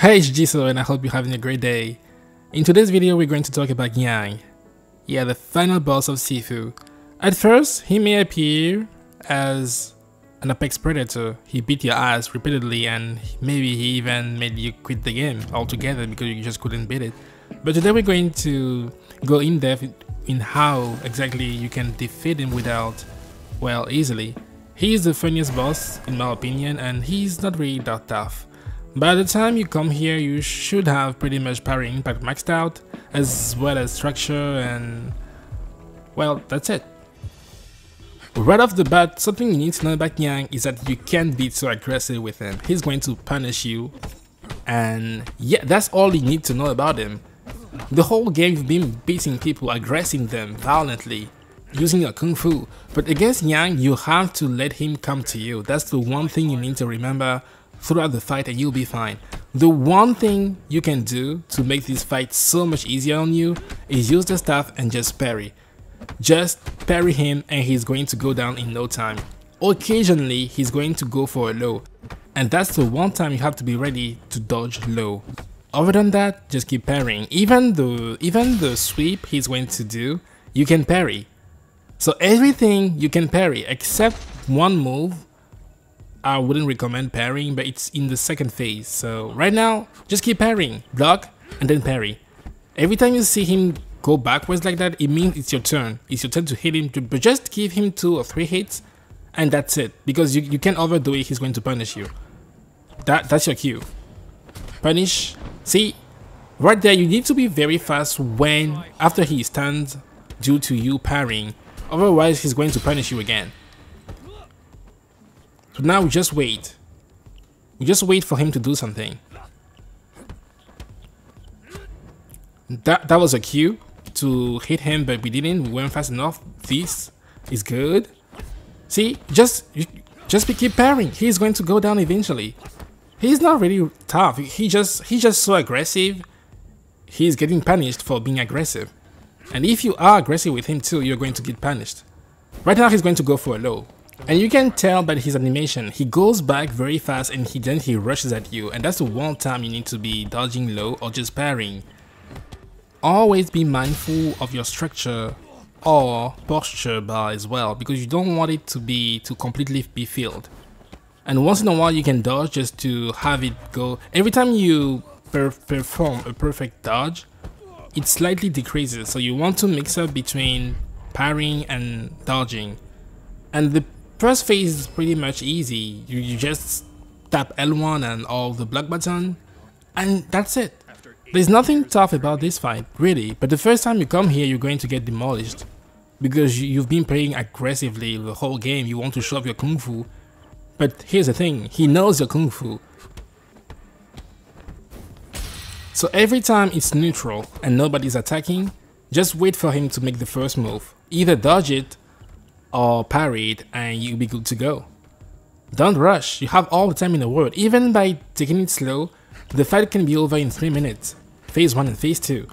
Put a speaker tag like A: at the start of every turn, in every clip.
A: Hey, it's Djisso and I hope you're having a great day. In today's video, we're going to talk about Yang. Yeah, the final boss of Sifu. At first, he may appear as an apex predator. He beat your ass repeatedly and maybe he even made you quit the game altogether because you just couldn't beat it. But today we're going to go in depth in how exactly you can defeat him without, well, easily. He is the funniest boss in my opinion and he's not really that tough. By the time you come here, you should have pretty much parry impact maxed out, as well as structure and... well, that's it. Right off the bat, something you need to know about Yang is that you can't be so aggressive with him. He's going to punish you, and yeah, that's all you need to know about him. The whole game you've been beating people, aggressing them violently, using your kung fu. But against Yang, you have to let him come to you. That's the one thing you need to remember throughout the fight and you'll be fine. The one thing you can do to make this fight so much easier on you is use the staff and just parry. Just parry him and he's going to go down in no time. Occasionally, he's going to go for a low. And that's the one time you have to be ready to dodge low. Other than that, just keep parrying. Even the even the sweep he's going to do, you can parry. So everything you can parry except one move, I wouldn't recommend parrying, but it's in the second phase. So right now, just keep parrying, block, and then parry. Every time you see him go backwards like that, it means it's your turn. It's your turn to hit him, but just give him two or three hits, and that's it. Because you, you can't overdo it, he's going to punish you. That That's your cue. Punish, See, right there, you need to be very fast when, after he stands due to you parrying, otherwise he's going to punish you again. So now we just wait. We just wait for him to do something. That, that was a cue to hit him, but we didn't. We weren't fast enough. This is good. See, just just keep parrying. He's going to go down eventually. He's not really tough. He just he's just so aggressive. He's getting punished for being aggressive. And if you are aggressive with him too, you're going to get punished. Right now he's going to go for a low. And you can tell by his animation, he goes back very fast and he then he rushes at you and that's the one time you need to be dodging low or just parrying. Always be mindful of your structure or posture bar as well because you don't want it to be to completely be filled. And once in a while you can dodge just to have it go. Every time you per perform a perfect dodge, it slightly decreases. So you want to mix up between parrying and dodging. And the first phase is pretty much easy. You, you just tap L1 and all the block button, and that's it. There's nothing tough about this fight, really, but the first time you come here you're going to get demolished. Because you've been playing aggressively the whole game, you want to show off your kung fu. But here's the thing, he knows your kung fu. So every time it's neutral and nobody's attacking, just wait for him to make the first move. Either dodge it or parry it and you'll be good to go. Don't rush, you have all the time in the world. Even by taking it slow, the fight can be over in 3 minutes. Phase 1 and Phase 2.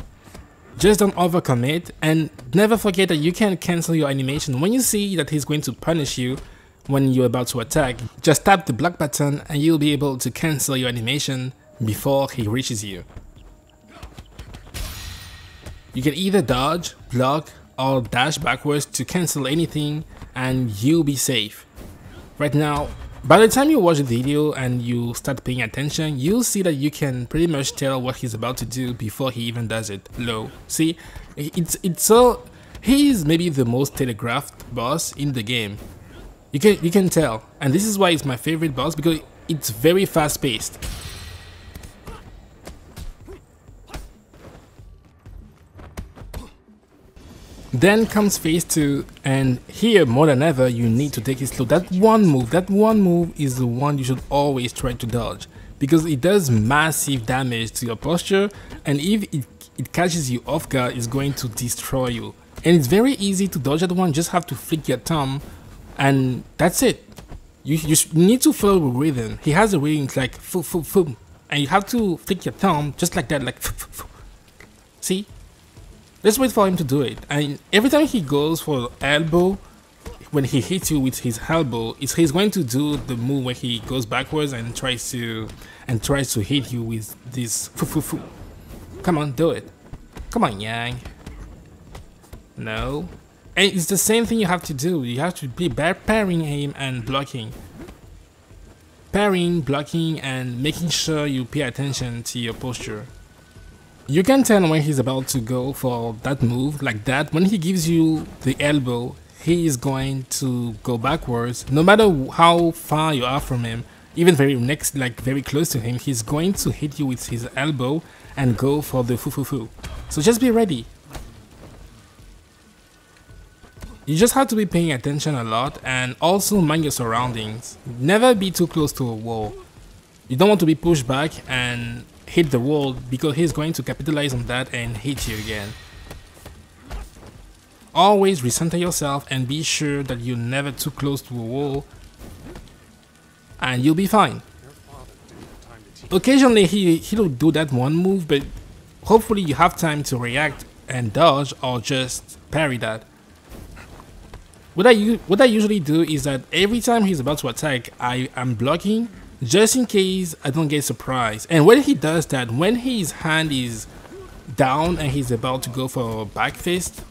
A: Just don't overcommit and never forget that you can cancel your animation when you see that he's going to punish you when you're about to attack. Just tap the block button and you'll be able to cancel your animation before he reaches you. You can either dodge, block, or dash backwards to cancel anything and you'll be safe. Right now, by the time you watch the video and you start paying attention, you'll see that you can pretty much tell what he's about to do before he even does it. Low. See, it's it's so he's maybe the most telegraphed boss in the game. You can you can tell, and this is why it's my favorite boss because it's very fast paced. Then comes phase 2 and here more than ever you need to take it slow. That one move, that one move is the one you should always try to dodge because it does massive damage to your posture and if it, it catches you off guard it's going to destroy you. And it's very easy to dodge that one, just have to flick your thumb and that's it. You, you need to follow the rhythm. He has a rhythm like foo foo foo and you have to flick your thumb just like that like foo foo foo. See? Let's wait for him to do it. And every time he goes for elbow, when he hits you with his elbow, he's going to do the move where he goes backwards and tries to and tries to hit you with this foo foo foo. Come on, do it. Come on, Yang. No. And it's the same thing you have to do. You have to be parrying him and blocking. Parrying, blocking, and making sure you pay attention to your posture. You can tell when he's about to go for that move like that. When he gives you the elbow, he is going to go backwards. No matter how far you are from him, even very next, like very close to him, he's going to hit you with his elbow and go for the foo foo foo. So just be ready. You just have to be paying attention a lot and also mind your surroundings. Never be too close to a wall. You don't want to be pushed back and hit the wall because he's going to capitalize on that and hit you again. Always recenter yourself and be sure that you're never too close to a wall and you'll be fine. Occasionally he, he'll do that one move but hopefully you have time to react and dodge or just parry that. What I, what I usually do is that every time he's about to attack I am blocking just in case I don't get surprised. And when he does that, when his hand is down and he's about to go for a back fist,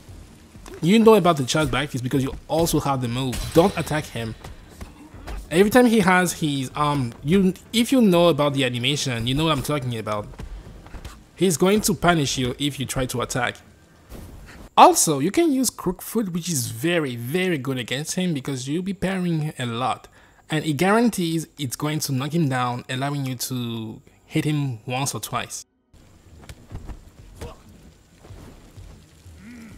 A: you know about the charge back fist because you also have the move. Don't attack him. Every time he has his arm, you if you know about the animation, you know what I'm talking about. He's going to punish you if you try to attack. Also, you can use crook foot, which is very, very good against him because you'll be parrying a lot and it guarantees it's going to knock him down, allowing you to hit him once or twice.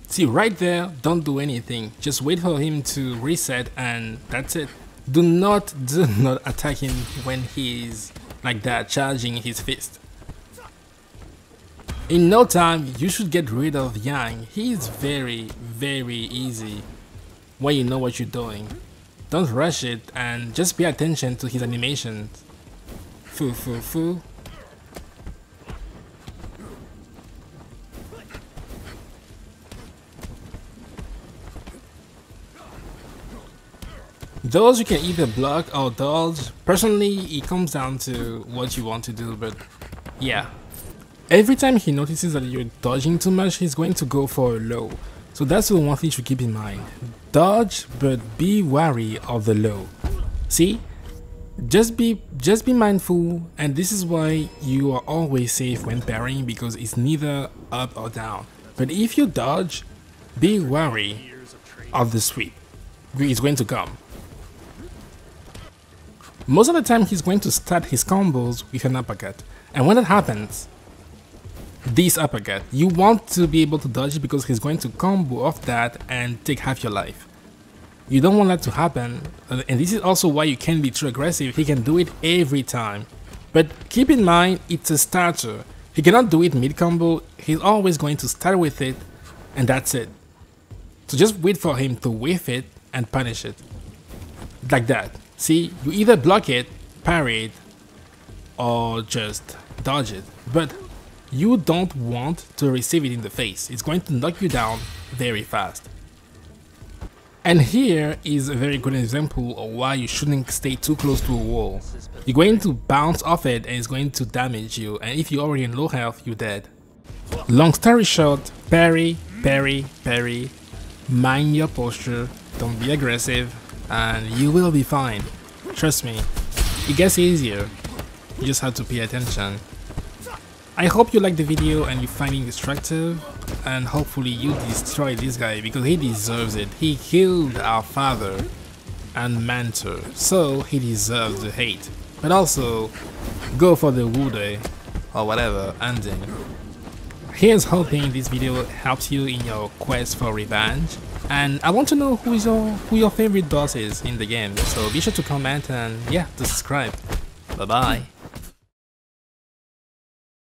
A: See, right there, don't do anything. Just wait for him to reset and that's it. Do not, do not attack him when he's like that, charging his fist. In no time, you should get rid of Yang. He is very, very easy when you know what you're doing. Don't rush it and just pay attention to his animations. Foo foo foo. Those you can either block or dodge. Personally, it comes down to what you want to do, but yeah. Every time he notices that you're dodging too much, he's going to go for a low. So that's the one thing to keep in mind. Dodge, but be wary of the low. See? Just be just be mindful and this is why you are always safe when parrying because it's neither up or down. But if you dodge, be wary of the sweep. It's going to come. Most of the time he's going to start his combos with an uppercut. And when that happens, this uppercut. You want to be able to dodge because he's going to combo off that and take half your life. You don't want that to happen and this is also why you can't be too aggressive. He can do it every time. But keep in mind it's a starter. He cannot do it mid combo. He's always going to start with it and that's it. So just wait for him to whiff it and punish it. Like that. See, you either block it, parry it, or just dodge it. But you don't want to receive it in the face. It's going to knock you down very fast. And here is a very good example of why you shouldn't stay too close to a wall. You're going to bounce off it and it's going to damage you and if you're already in low health, you're dead. Long story short, parry, parry, parry, mind your posture, don't be aggressive, and you will be fine. Trust me, it gets easier, you just have to pay attention. I hope you like the video and you find it instructive and hopefully you destroy this guy because he deserves it. He killed our father and mentor, so he deserves the hate. But also, go for the Wude or whatever ending. Here's hoping this video helps you in your quest for revenge. And I want to know who is your who your favorite boss is in the game. So be sure to comment and yeah, subscribe. Bye bye.